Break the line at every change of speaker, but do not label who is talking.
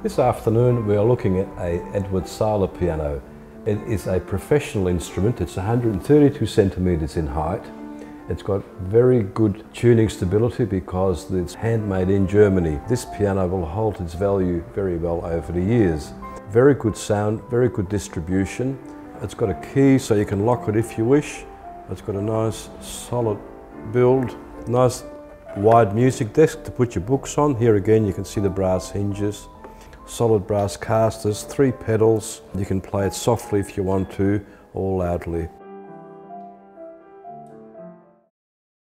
This afternoon we are looking at a Eduard Seiler piano. It is a professional instrument. It's 132 centimetres in height. It's got very good tuning stability because it's handmade in Germany. This piano will hold its value very well over the years. Very good sound, very good distribution. It's got a key so you can lock it if you wish. It's got a nice solid build, nice wide music desk to put your books on. Here again you can see the brass hinges solid brass casters, three pedals. You can play it softly if you want to, or loudly.